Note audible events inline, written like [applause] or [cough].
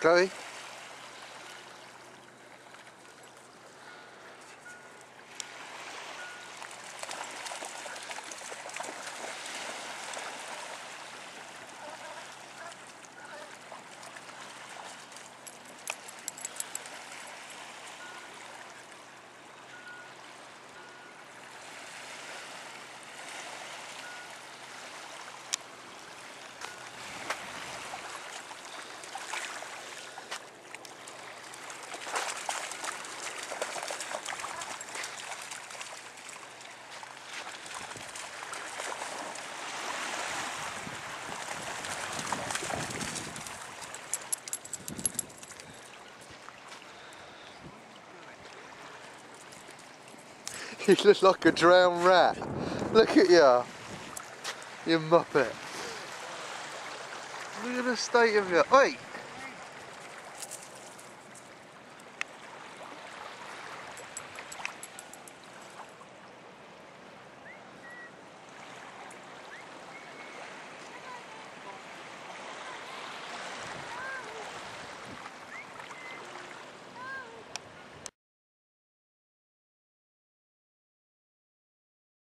Clave. [laughs] You look like a drowned rat. Look at you. You muppet. Look at the state of you. Oi!